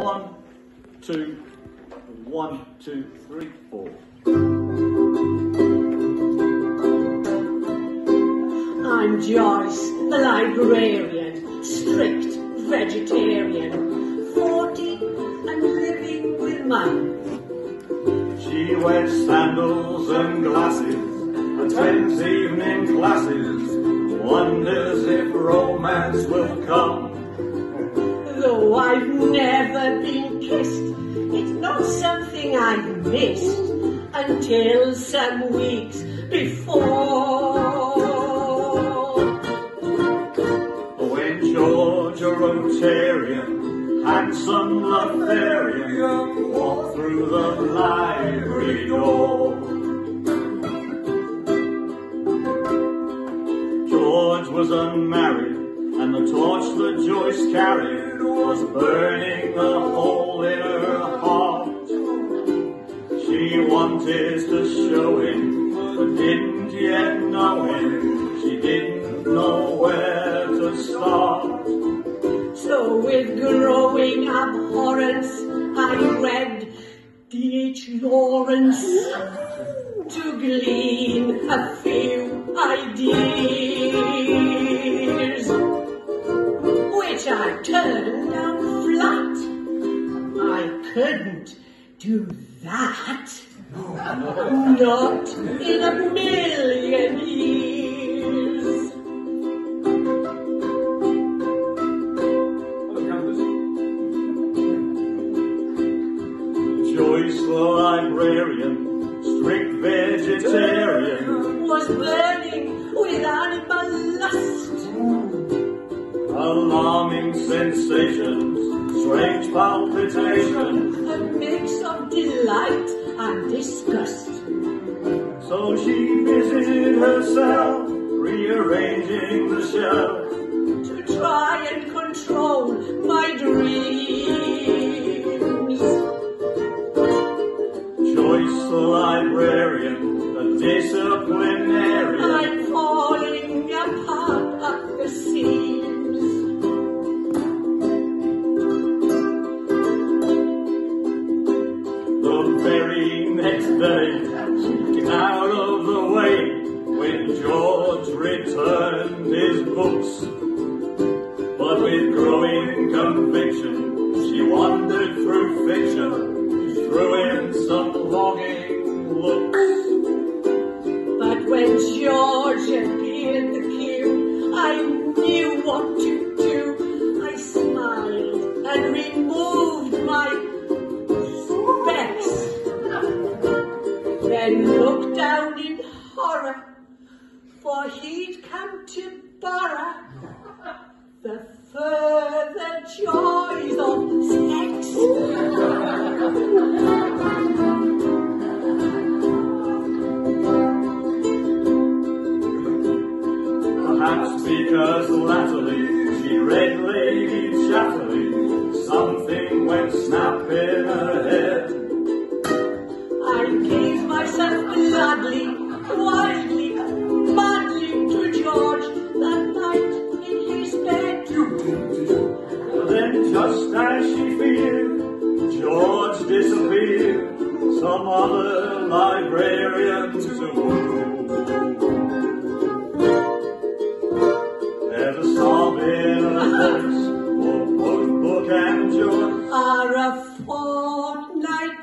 One, two, one, two, three, four. I'm Joyce, the librarian, strict vegetarian, 40 and living with mum. She wears sandals and glasses, attends evening classes, wonders if romance will come. Though I've never been kissed, it's not something I've missed until some weeks before. When George, a Rotarian, handsome Lotharian, walked through the library door. George was unmarried, and the torch that Joyce carried was burning a hole in her heart. She wanted to show him, but didn't yet know him. She didn't know where to start. So with growing abhorrence, I read D.H. Lawrence to glean a few ideas, which I turned down flat. I couldn't do that. Not in a million years. Joyce librarian, strict vegetarian, was burning alarming sensations, strange palpitations. A mix of delight and disgust. So she busied herself, when George returned his books. But with growing conviction, she wandered through fiction, threw in some longing looks. But when George appeared in the queue, I knew what to do. I smiled and removed my. Then looked down in horror, for he'd come to borrow the further joys of sex. Perhaps because latterly she read Lady Chatterley, something went snap in her head. I gave myself gladly, wildly, madly to George that night in his bed. Then just as she feared, George disappeared, some other librarian to woo. There's a sob in her voice for both book and Joyce. Are a fortnight?